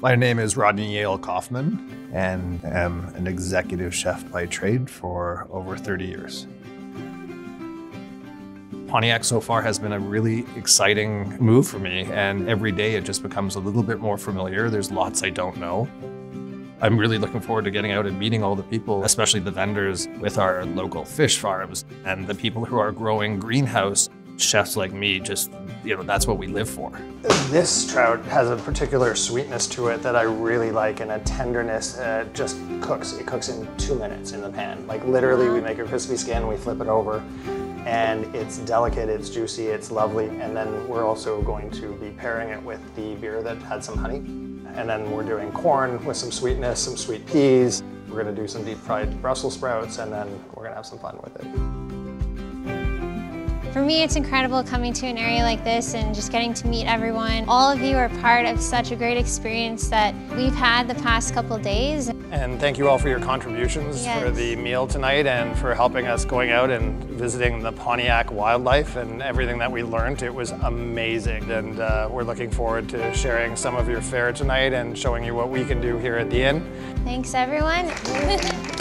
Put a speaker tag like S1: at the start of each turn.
S1: My name is Rodney Yale Kaufman, and am an executive chef by trade for over 30 years. Pontiac so far has been a really exciting move for me, and every day it just becomes a little bit more familiar. There's lots I don't know. I'm really looking forward to getting out and meeting all the people, especially the vendors with our local fish farms and the people who are growing greenhouse. Chefs like me, just, you know, that's what we live for.
S2: This trout has a particular sweetness to it that I really like and a tenderness that just cooks. It cooks in two minutes in the pan. Like literally we make a crispy skin, we flip it over and it's delicate, it's juicy, it's lovely. And then we're also going to be pairing it with the beer that had some honey. And then we're doing corn with some sweetness, some sweet peas. We're gonna do some deep fried Brussels sprouts and then we're gonna have some fun with it.
S3: For me, it's incredible coming to an area like this and just getting to meet everyone. All of you are part of such a great experience that we've had the past couple days.
S2: And thank you all for your contributions
S3: yes.
S2: for the meal tonight and for helping us going out and visiting the Pontiac wildlife and everything that we learned. It was amazing. And uh, we're looking forward to sharing some of your fare tonight and showing you what we can do here at the inn.
S3: Thanks, everyone.